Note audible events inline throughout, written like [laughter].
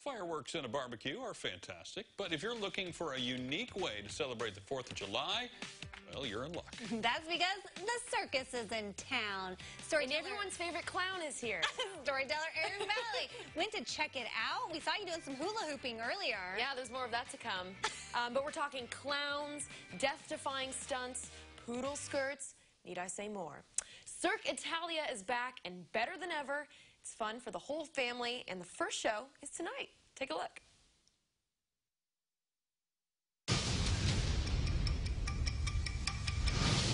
Fireworks and a barbecue are fantastic, but if you're looking for a unique way to celebrate the 4th of July, well, you're in luck. [laughs] That's because the circus is in town. And everyone's favorite clown is here. [laughs] Storyteller Erin Valle [laughs] went to check it out. We saw you doing some hula hooping earlier. Yeah, there's more of that to come. Um, but we're talking clowns, death-defying stunts, poodle skirts. Need I say more? Cirque Italia is back and better than ever. It's fun for the whole family, and the first show is tonight. Take a look.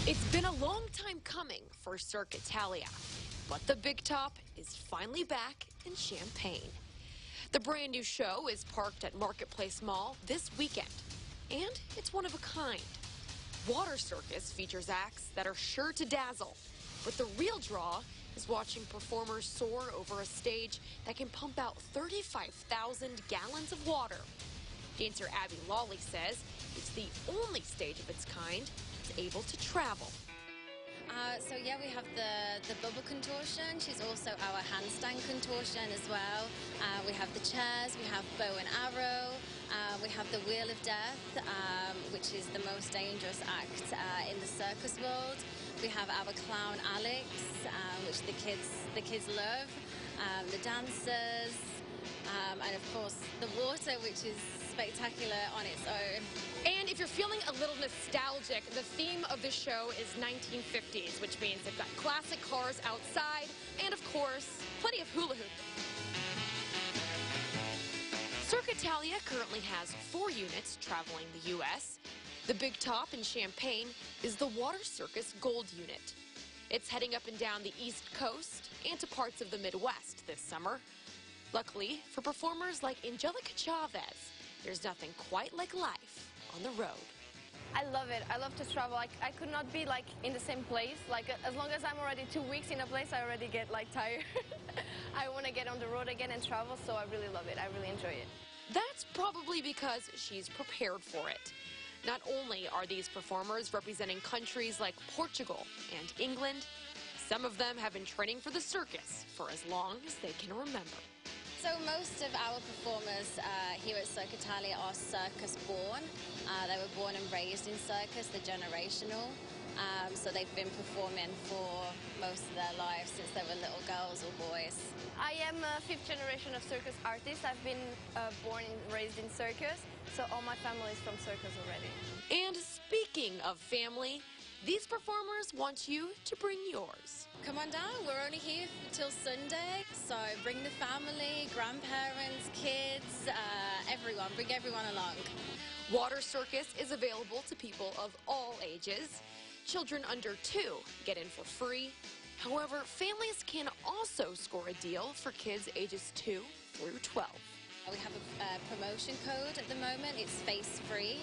It's been a long time coming for Cirque Italia, but the Big Top is finally back in Champaign. The brand new show is parked at Marketplace Mall this weekend, and it's one of a kind. Water Circus features acts that are sure to dazzle, but the real draw is watching performers soar over a stage that can pump out 35,000 gallons of water. Dancer Abby Lawley says it's the only stage of its kind that's able to travel. Uh, so yeah, we have the, the bubble contortion. She's also our handstand contortion as well. Uh, we have the chairs, we have bow and arrow, uh, we have the wheel of death, um, which is the most dangerous act uh, in the circus world. We have our clown Alex, uh, which the kids the kids love. Um, the dancers, um, and of course the water, which is spectacular on its own. And if you're feeling a little nostalgic, the theme of the show is 1950s, which means they've got classic cars outside, and of course, plenty of hula hoop. Italia currently has four units traveling the U.S. The Big Top in Champaign is the Water Circus Gold Unit. It's heading up and down the East Coast and to parts of the Midwest this summer. Luckily, for performers like Angelica Chavez, there's nothing quite like life on the road. I love it. I love to travel. I, I could not be like in the same place. Like as long as I'm already two weeks in a place, I already get like [laughs] tired. I want to get on the road again and travel, so I really love it. I really enjoy it. That's probably because she's prepared for it. Not only are these performers representing countries like Portugal and England, some of them have been training for the circus for as long as they can remember. So most of our performers uh, here at Cirque Italia are circus born. Uh, they were born and raised in circus, the generational. Um, so they've been performing for most of their lives since they were little girls or boys. I am a fifth generation of circus artist. I've been uh, born and raised in circus, so all my family is from circus already. And speaking of family, these performers want you to bring yours. Come on down, we're only here till Sunday, so bring the family, grandparents, kids, uh, everyone, bring everyone along. Water Circus is available to people of all ages. Children under two get in for free. However, families can also score a deal for kids ages 2 through 12. We have a uh, promotion code at the moment. It's face free.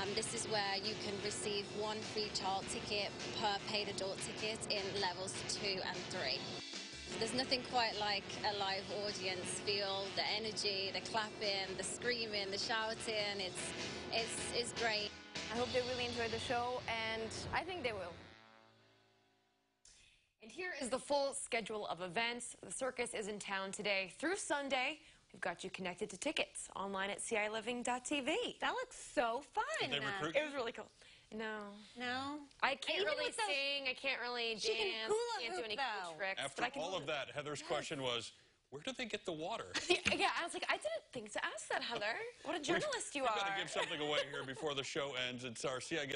Um, this is where you can receive one free child ticket per paid adult ticket in levels two and three. There's nothing quite like a live audience feel, the energy, the clapping, the screaming, the shouting. It's, it's, it's great. I hope they really enjoy the show, and I think they will. And here is the full schedule of events. The circus is in town today through Sunday. We've got you connected to tickets online at CILiving.tv. That looks so fun. Did they uh, recruit It was really cool. No. No? I can't Even really with those- sing. I can't really She can dance. hula can't do hoop, any though. cool tricks. After but I can all hula of that, Heather's question was, where do they get the water? [laughs] hoop. Yeah, I was like, I didn't think to ask that, Heather. What a journalist you We've are. got to give something away here before the show ends. It's our CI